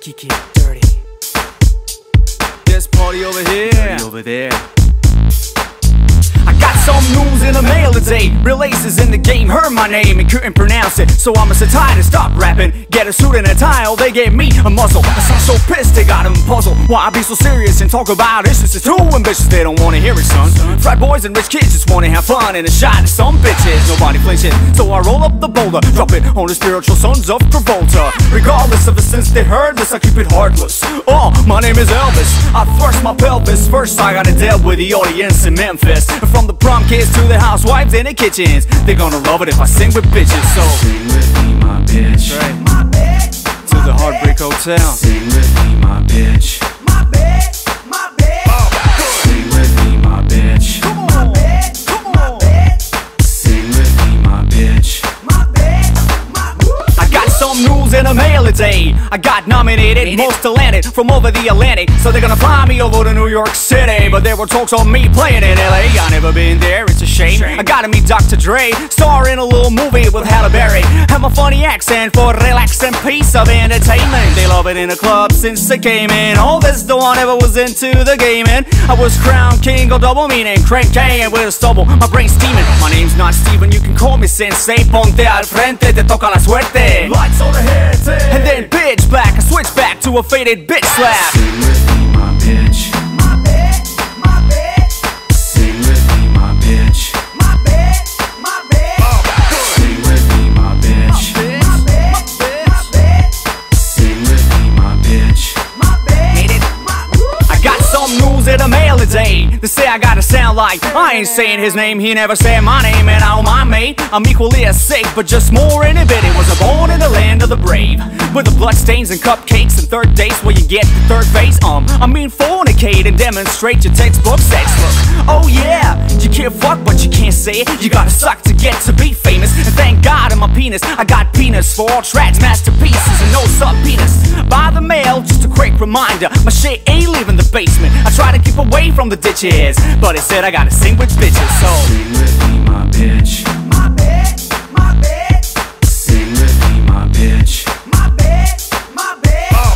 kick it dirty. This party over here, party over there. I got some news in the mail today. Real aces in the game heard my name and couldn't pronounce it. So I'm so tired to stop rapping. Get a suit and a tie, oh, they gave me a muzzle. I sound so pissed, they got them puzzled. Why I be so serious and talk about issues? It's too ambitious, they don't wanna hear it, son. Frat boys and rich kids just wanna have fun and a shot at some bitches. Nobody flinching, so I roll up the boulder, drop it on the spiritual sons of Travolta. Regardless of the sense they heard this, I keep it heartless. Oh, my name is Elvis. I thrust my pelvis. First, I gotta deal with the audience in Memphis. From the prom kids to the housewives in the kitchens, they're gonna love it if I sing with bitches. So Sing with me, my bitch. right. to the Heartbreak Hotel. Sing with me, my bitch. Oh, sing with me, my bitch. Come on, come on. Sing with me, my bitch. I got some news in the mail today. I got nominated most talented from over the Atlantic. So they're gonna fly me over to New York City. But there were talks on me playing in LA. Never been there, it's a shame. I gotta meet Dr. Dre, star in a little movie with Halle Berry. Have a funny accent for relax and piece of entertainment. They love it in the club since they came in. All this the one ever was into the gaming. I was crowned king of double meaning, crank K with a stubble. My brain's steaming. My name's not Steven, you can call me Sensei. Ponte al frente, te toca la suerte. Lights on the head, And then eh? bitch back, I switch back to a faded bitch slap. I gotta sound like I ain't saying his name, he never said my name, and I don't mind me. I'm equally as sick, but just more inhibited. Was I born in the land of the brave? With the bloodstains and cupcakes and third dates where you get the third face. Um, I mean fornicate and demonstrate your textbook sex look. Oh yeah, you can't fuck, but you can't say it. You gotta suck to get to be famous. And thank God in my penis, I got penis for all tracks, masterpieces, and no sub penis. By the mail, just a quick reminder, my shit ain't leaving the basement. Away from the ditches, but it said I gotta sing with bitches. So Sing with me, my bitch. My bitch, my bitch. Sing with me, my bitch. My bitch, my bitch. Oh,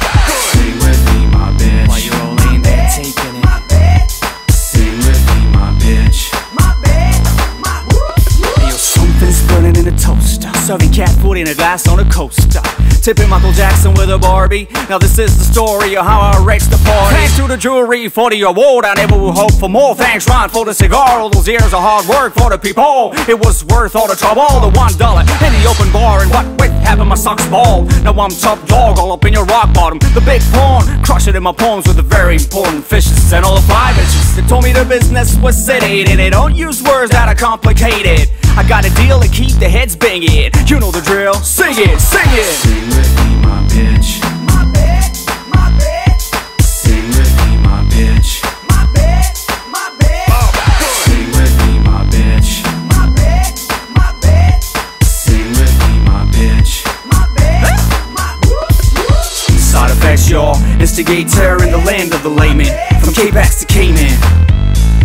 sing with me, my while bitch. you're all laying there taking it. Sing with me, my bitch. My bitch, my. Whoop, Hey, yo, something's burning in a toaster. Serving cat food in a glass on a coaster. Tipping Michael Jackson with a Barbie. Now this is the story of how I wrecked the party. Thanks to the jury for the award. I never would hope for more. Thanks, Ron, for the cigar. All those years of hard work for the people. It was worth all the trouble. The one dollar in the open bar. And what with having my socks ball. Now I'm top dog all up in your rock bottom. The big pawn. Crush it in my palms with the very important fishes. And all the five inches. They told me the business was sedated. They don't use words that are complicated. I got a deal to keep the heads banging. You know the drill. Sing it, sing it. Sing with me, my bitch. My bitch, my bitch. Sing with me, my bitch. My bitch, my bitch. Oh, good. Sing with me, my bitch. My bitch, my bitch. Sing with me, my bitch. My bitch, my bitch. Side effects, y'all. Instigate terror in the land of the layman. From K-Bax to Cayman.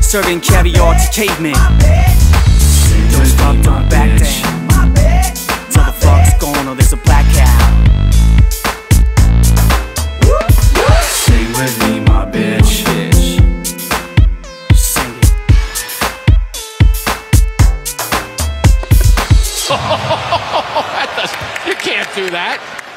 Serving caviar to cavemen. Don't stop, don't back down. Till the fog's gone or there's a blackout. Sing with me, my bitch. Sing it. You can't do that.